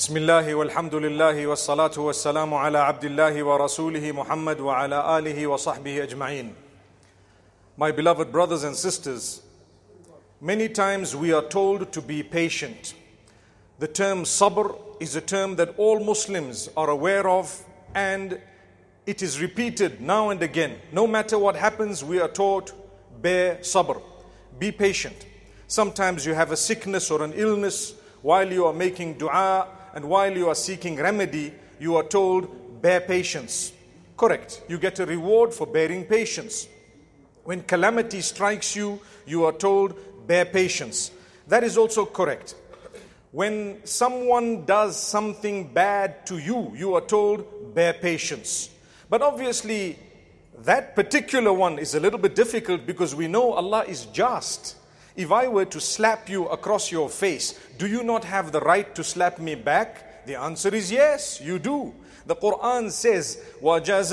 بسم الله والحمد لله والصلاة والسلام على عبد الله ورسوله محمد وعلى آله وصحبه أجمعين. My beloved brothers and sisters, many times we are told to be patient. The term sabr is a term that all Muslims are aware of and it is repeated now and again. No matter what happens, we are taught bear sabr, be patient. Sometimes you have a sickness or an illness while you are making dua and while you are seeking remedy, you are told bear patience. Correct. You get a reward for bearing patience. When calamity strikes you, you are told bear patience. That is also correct. When someone does something bad to you, you are told bear patience. But obviously, that particular one is a little bit difficult because we know Allah is just. If I were to slap you across your face, do you not have the right to slap me back? The answer is yes, you do. The Quran says, وَجَزَاءُ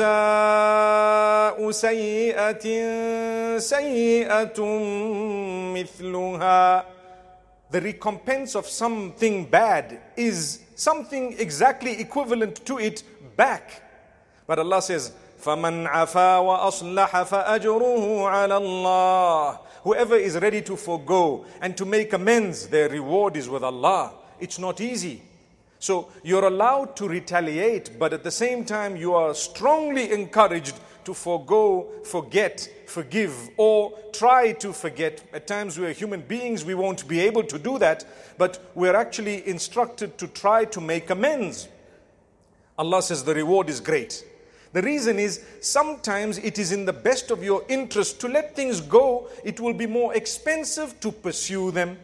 سَيِّئَةٍ سَيِّئَةٌ مِثْلُهَا The recompense of something bad is something exactly equivalent to it back. But Allah says, فَمَنْ عَفَا وَأَصْلَحَ فَأَجْرُهُ عَلَى اللَّهِ Whoever is ready to forego and to make amends, their reward is with Allah. It's not easy. So you're allowed to retaliate, but at the same time, you are strongly encouraged to forego, forget, forgive, or try to forget. At times, we're human beings, we won't be able to do that, but we're actually instructed to try to make amends. Allah says the reward is great. The reason is sometimes it is in the best of your interest to let things go. It will be more expensive to pursue them.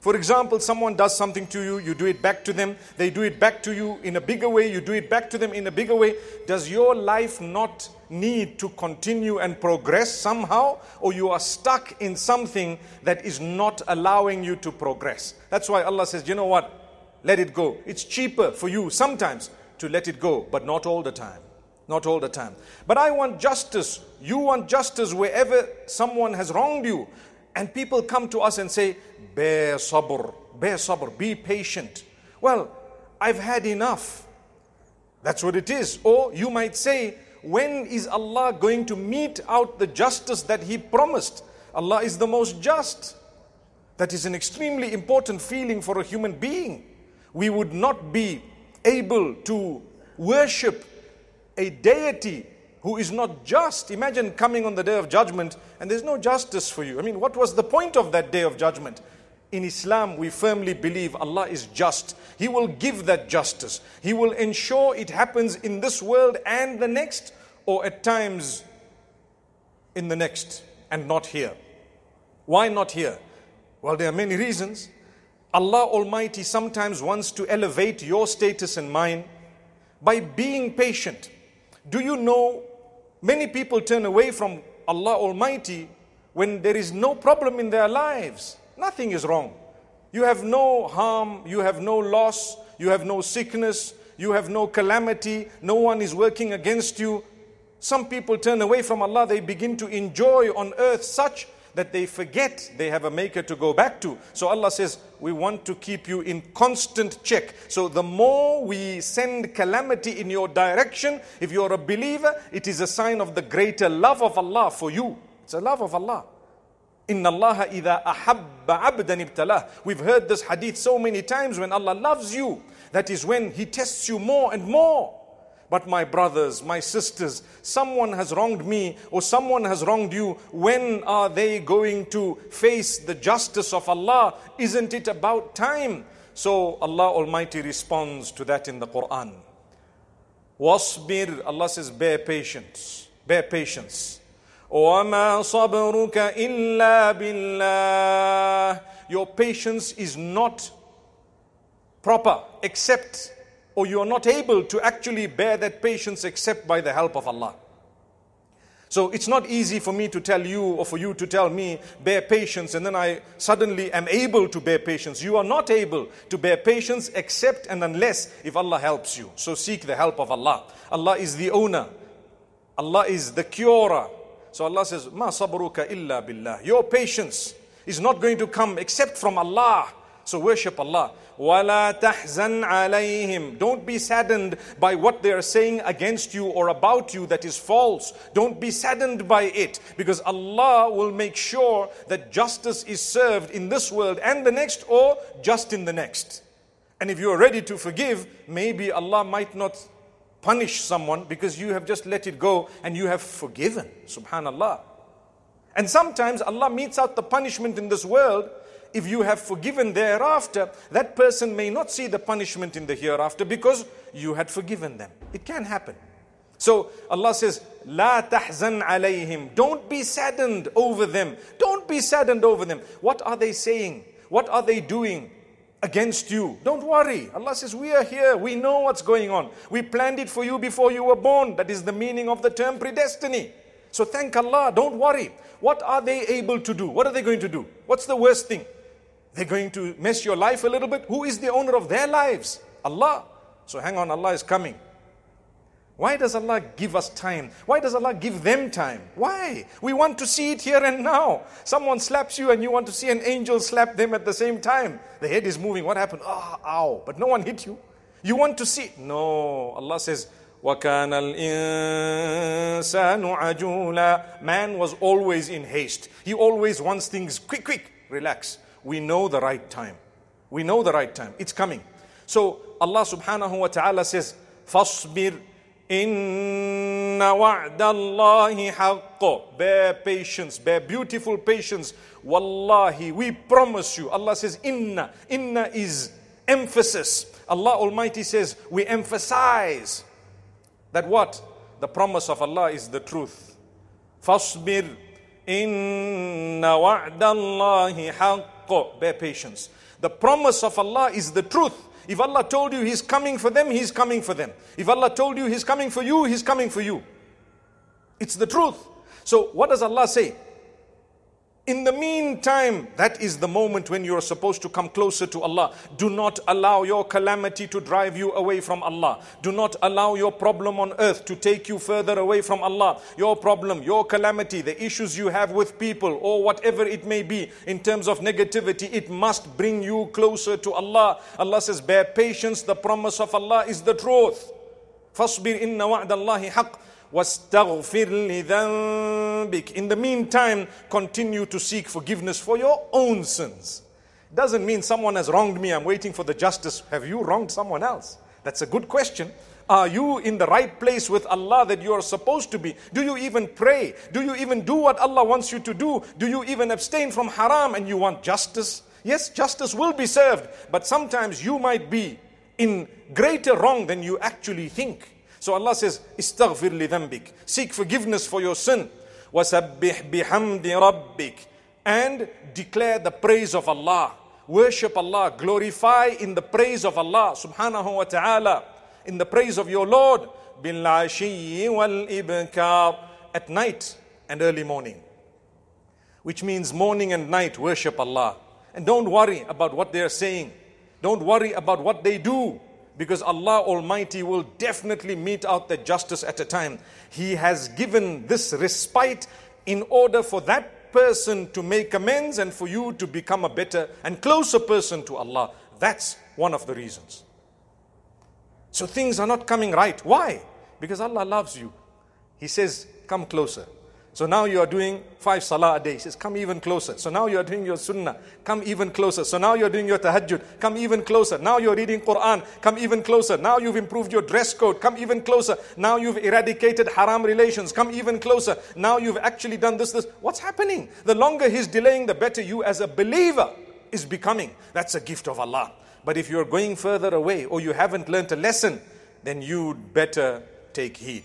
For example, someone does something to you, you do it back to them, they do it back to you in a bigger way, you do it back to them in a bigger way. Does your life not need to continue and progress somehow? Or you are stuck in something that is not allowing you to progress? That's why Allah says, you know what? Let it go. It's cheaper for you sometimes to let it go, but not all the time. Not all the time. But I want justice. You want justice wherever someone has wronged you. And people come to us and say, Bear sabr, bear sabr, be patient. Well, I've had enough. That's what it is. Or you might say, When is Allah going to mete out the justice that He promised? Allah is the most just. That is an extremely important feeling for a human being. We would not be able to worship a deity who is not just. Imagine coming on the day of judgment and there's no justice for you. I mean, what was the point of that day of judgment? In Islam, we firmly believe Allah is just. He will give that justice. He will ensure it happens in this world and the next, or at times in the next and not here. Why not here? Well, there are many reasons. Allah Almighty sometimes wants to elevate your status and mine by being patient. Do you know many people turn away from Allah Almighty when there is no problem in their lives? Nothing is wrong. You have no harm, you have no loss, you have no sickness, you have no calamity, no one is working against you. Some people turn away from Allah, they begin to enjoy on earth such that they forget they have a maker to go back to. So Allah says, We want to keep you in constant check. So the more we send calamity in your direction, if you're a believer, it is a sign of the greater love of Allah for you. It's a love of Allah. Inna Allah idha ahabba abdan ibtalah. We've heard this hadith so many times when Allah loves you. That is when He tests you more and more But my brothers, my sisters, someone has wronged me or someone has wronged you. When are they going to face the justice of Allah? Isn't it about time? So Allah Almighty responds to that in the Quran. Wasbir, Allah says, bear patience. Bear patience. وَمَا صَبْرُكَ إِلَّا بِاللَّهِ Your patience is not proper except or you are not able to actually bear that patience except by the help of Allah. So it's not easy for me to tell you or for you to tell me, bear patience, and then I suddenly am able to bear patience. You are not able to bear patience except and unless if Allah helps you. So seek the help of Allah. Allah is the owner, Allah is the curer. So Allah says, Ma sabruka illa billah. Your patience is not going to come except from Allah. So worship Allah. وَلَا تَحْزَنْ عَلَيْهِمْ Don't be saddened by what they are saying against you or about you that is false. Don't be saddened by it because Allah will make sure that justice is served in this world and the next or just in the next. And if you are ready to forgive, maybe Allah might not punish someone because you have just let it go and you have forgiven. Subhanallah. And sometimes Allah metes out the punishment in this world if you have forgiven thereafter, that person may not see the punishment in the hereafter because you had forgiven them. It can happen. So Allah says, La tahzan alayhim. Don't be saddened over them. Don't be saddened over them. What are they saying? What are they doing? against you. Don't worry. Allah says, We are here. We know what's going on. We planned it for you before you were born. That is the meaning of the term predestiny. So thank Allah. Don't worry. What are they able to do? What are they going to do? What's the worst thing? They're going to mess your life a little bit. Who is the owner of their lives? Allah. So hang on, Allah is coming. Why does Allah give us time? Why does Allah give them time? Why? We want to see it here and now. Someone slaps you and you want to see an angel slap them at the same time. The head is moving. What happened? Ah, oh, ow. But no one hit you. You want to see. No. Allah says, وَكَانَ الْإِنسَانُ عَجُولًا Man was always in haste. He always wants things quick, quick. Relax. We know the right time. We know the right time. It's coming. So Allah subhanahu wa ta'ala says, فَاصْبِرْ Inna wa'dallahi haqqo. Bear patience, bear beautiful patience. Wallahi, we promise you. Allah says, Inna. Inna is emphasis. Allah Almighty says, we emphasize that what? The promise of Allah is the truth. Fasbir. Inna wa'dallahi haqqo. Bear patience. The promise of Allah is the truth. If Allah told you He's coming for them, He's coming for them. If Allah told you He's coming for you, He's coming for you. It's the truth. So, what does Allah say? In the meantime, that is the moment when you are supposed to come closer to Allah. Do not allow your calamity to drive you away from Allah. Do not allow your problem on earth to take you further away from Allah. Your problem, your calamity, the issues you have with people, or whatever it may be in terms of negativity, it must bring you closer to Allah. Allah says, Bear patience, the promise of Allah is the truth. فاصبر إن وعد الله حق وَاسْتَغْفِرْ لِذَنْبِكَ In the meantime, continue to seek forgiveness for your own sins. Doesn't mean someone has wronged me, I'm waiting for the justice. Have you wronged someone else? That's a good question. Are you in the right place with Allah that you are supposed to be? Do you even pray? Do you even do what Allah wants you to do? Do you even abstain from haram and you want justice? Yes, justice will be served, but sometimes you might be in greater wrong than you actually think. So Allah says, Istaghfir li dhanbik. Seek forgiveness for your sin. Wasabbih bihamdi rabbik. And declare the praise of Allah. Worship Allah. Glorify in the praise of Allah subhanahu wa ta'ala. In the praise of your Lord. Bil wal ibkar. At night and early morning. Which means morning and night worship Allah. And don't worry about what they are saying. Don't worry about what they do because Allah Almighty will definitely mete out the justice at a time. He has given this respite in order for that person to make amends and for you to become a better and closer person to Allah. That's one of the reasons. So things are not coming right. Why? Because Allah loves you. He says, Come closer. So now you are doing five salah a day. He says, come even closer. So now you are doing your sunnah. Come even closer. So now you are doing your tahajjud. Come even closer. Now you are reading Quran. Come even closer. Now you've improved your dress code. Come even closer. Now you've eradicated haram relations. Come even closer. Now you've actually done this, this. What's happening? The longer he's delaying, the better you as a believer is becoming. That's a gift of Allah. But if you're going further away or you haven't learnt a lesson, then you'd better take heed.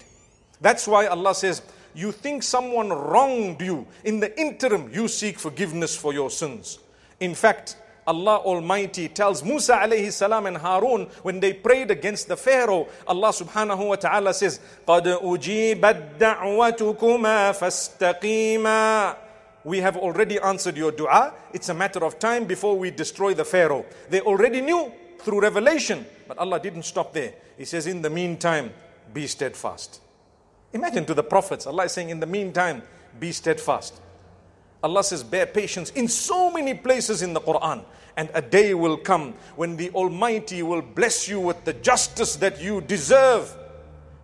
That's why Allah says, you think someone wronged you, in the interim, you seek forgiveness for your sins. In fact, Allah Almighty tells Musa alayhi salam and Harun when they prayed against the Pharaoh, Allah subhanahu wa ta'ala says, قَدْ أُجِيبَتْ دَعْوَتُكُمَا فَاسْتَقِيمًا We have already answered your dua. It's a matter of time before we destroy the Pharaoh. They already knew through revelation, but Allah didn't stop there. He says, in the meantime, be steadfast. Imagine to the prophets, Allah is saying, in the meantime, be steadfast. Allah says, bear patience in so many places in the Quran. And a day will come when the Almighty will bless you with the justice that you deserve.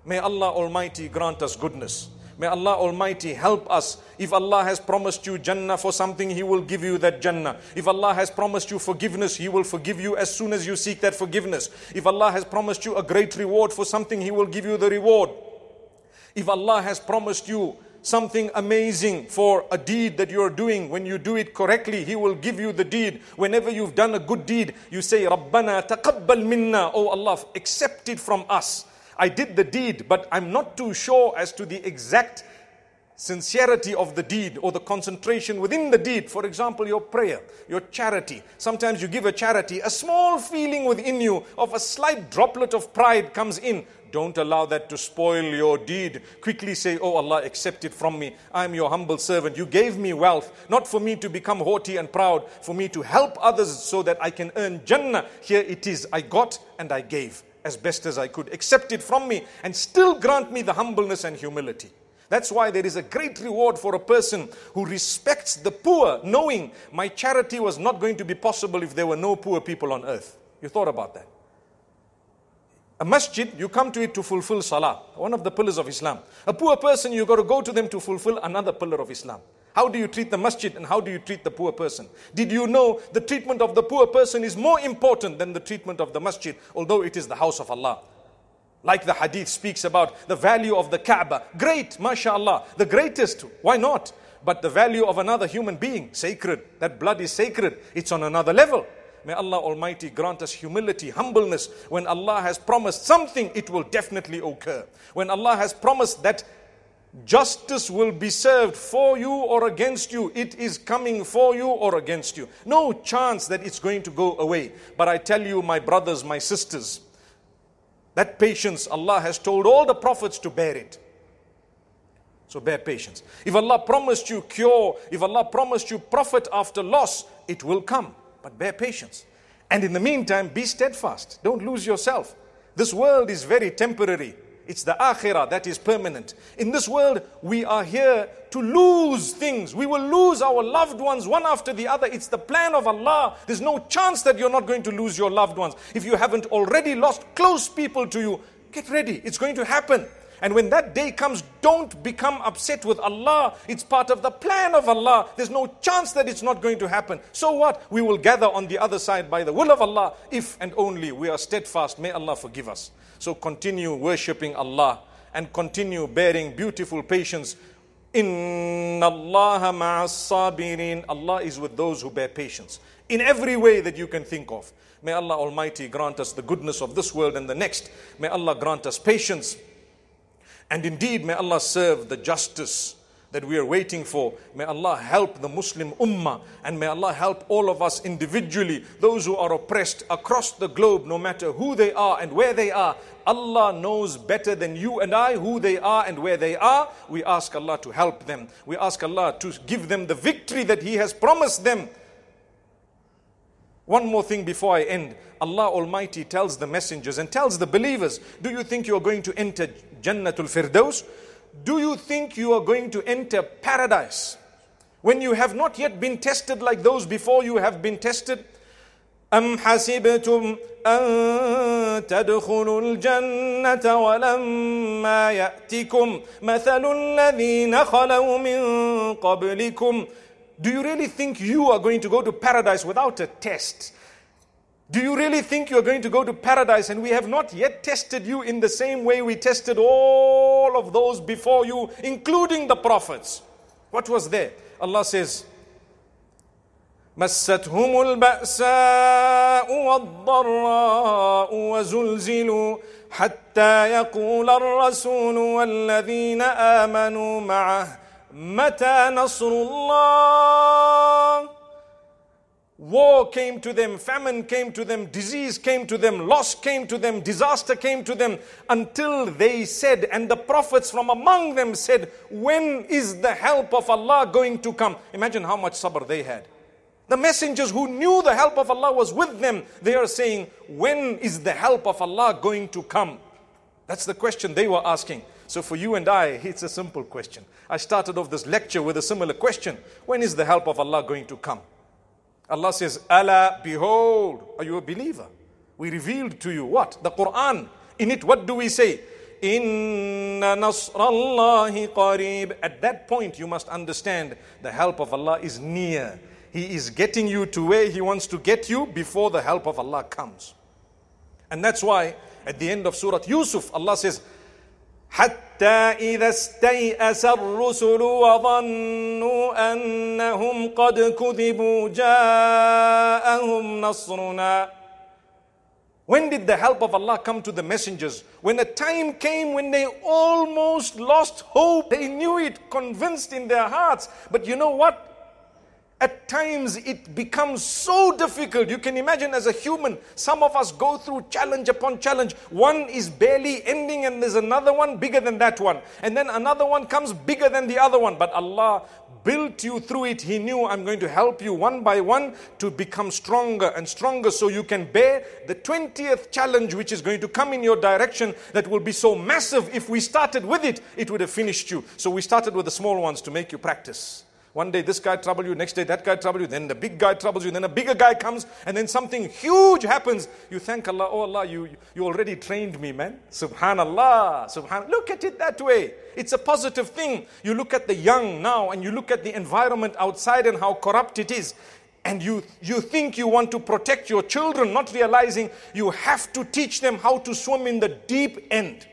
May Allah Almighty grant us goodness. May Allah Almighty help us. If Allah has promised you Jannah for something, He will give you that Jannah. If Allah has promised you forgiveness, He will forgive you as soon as you seek that forgiveness. If Allah has promised you a great reward for something, He will give you the reward. If Allah has promised you something amazing for a deed that you're doing, when you do it correctly, He will give you the deed. Whenever you've done a good deed, you say, Rabbana taqabbal minna. Oh Allah, accept it from us. I did the deed, but I'm not too sure as to the exact sincerity of the deed or the concentration within the deed. For example, your prayer, your charity. Sometimes you give a charity, a small feeling within you of a slight droplet of pride comes in. Don't allow that to spoil your deed. Quickly say, Oh Allah, accept it from me. I am your humble servant. You gave me wealth, not for me to become haughty and proud, for me to help others so that I can earn Jannah. Here it is. I got and I gave as best as I could. Accept it from me and still grant me the humbleness and humility. That's why there is a great reward for a person who respects the poor, knowing my charity was not going to be possible if there were no poor people on earth. You thought about that? A masjid, you come to it to fulfill salah, one of the pillars of Islam. A poor person, you got to go to them to fulfill another pillar of Islam. How do you treat the masjid and how do you treat the poor person? Did you know the treatment of the poor person is more important than the treatment of the masjid, although it is the house of Allah? Like the hadith speaks about the value of the Kaaba. Great, mashallah. The greatest. Why not? But the value of another human being, sacred. That blood is sacred. It's on another level. May Allah Almighty grant us humility, humbleness. When Allah has promised something, it will definitely occur. When Allah has promised that Justice will be served for you or against you. It is coming for you or against you. No chance that it's going to go away. But I tell you, my brothers, my sisters, that patience, Allah has told all the prophets to bear it. So bear patience. If Allah promised you cure, if Allah promised you profit after loss, it will come. But bear patience. And in the meantime, be steadfast. Don't lose yourself. This world is very temporary. It's the akhirah that is permanent. In this world, we are here to lose things. We will lose our loved ones one after the other. It's the plan of Allah. There's no chance that you're not going to lose your loved ones. If you haven't already lost close people to you, get ready. It's going to happen. And when that day comes, don't become upset with Allah. It's part of the plan of Allah. There's no chance that it's not going to happen. So what? We will gather on the other side by the will of Allah if and only we are steadfast. May Allah forgive us. So continue worshipping Allah and continue bearing beautiful patience. Inna Allah sabirin. Allah is with those who bear patience in every way that you can think of. May Allah Almighty grant us the goodness of this world and the next. May Allah grant us patience. And indeed, may Allah serve the justice that we are waiting for. May Allah help the Muslim Ummah and may Allah help all of us individually, those who are oppressed across the globe, no matter who they are and where they are. Allah knows better than you and I who they are and where they are. We ask Allah to help them. We ask Allah to give them the victory that He has promised them. One more thing before I end. Allah Almighty tells the messengers and tells the believers, Do you think you are going to enter Jannatul Firdaus? Do you think you are going to enter paradise when you have not yet been tested like those before you have been tested? أم حسبتم أن تدخلوا الجنة ولما يأتكم مثل الذين خلوا من قبلكم do you really think you are going to go to paradise without a test? Do you really think you're going to go to paradise and we have not yet tested you in the same way we tested all of those before you, including the prophets? What was there? Allah says, مستهم البأساء والضراء وزلزلوا حتى يقول الرسول والذين آمنوا معه متى نصر الله War came to them, famine came to them, disease came to them, loss came to them, disaster came to them, until they said, and the prophets from among them said, When is the help of Allah going to come? Imagine how much sabr they had. The messengers who knew the help of Allah was with them, they are saying, When is the help of Allah going to come? That's the question they were asking. So for you and I, it's a simple question. I started off this lecture with a similar question. When is the help of Allah going to come? Allah says, Allah, behold, are you a believer? We revealed to you what? The Quran. In it, what do we say? Inna nasrallahi qareeb. At that point, you must understand the help of Allah is near. He is getting you to where He wants to get you before the help of Allah comes. And that's why at the end of Surah Yusuf, Allah says, حتى إذا استيأس الرسل وظنوا أنهم قد كذبوا جاءهم نصرنا when did the help of Allah come to the messengers? When a time came when they almost lost hope. They knew it, convinced in their hearts. But you know what? At times it becomes so difficult. You can imagine as a human, some of us go through challenge upon challenge. One is barely ending, and there's another one bigger than that one. And then another one comes bigger than the other one. But Allah built you through it. He knew I'm going to help you one by one to become stronger and stronger so you can bear the 20th challenge which is going to come in your direction that will be so massive. If we started with it, it would have finished you. So we started with the small ones to make you practice. One day this guy troubles you, next day that guy troubles you, then the big guy troubles you, then a bigger guy comes, and then something huge happens. You thank Allah, oh Allah, you, you already trained me, man. Subhanallah, subhan. Look at it that way. It's a positive thing. You look at the young now, and you look at the environment outside and how corrupt it is. And you, you think you want to protect your children, not realizing you have to teach them how to swim in the deep end.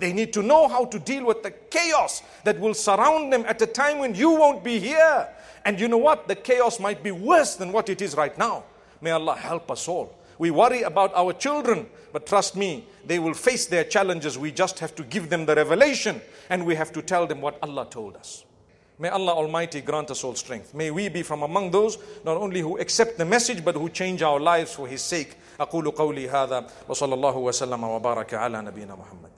They need to know how to deal with the chaos that will surround them at a time when you won't be here. And you know what? The chaos might be worse than what it is right now. May Allah help us all. We worry about our children, but trust me, they will face their challenges. We just have to give them the revelation and we have to tell them what Allah told us. May Allah Almighty grant us all strength. May we be from among those not only who accept the message but who change our lives for His sake. أقول قولي هذا وصلى الله وسلم وبارك على نبينا محمد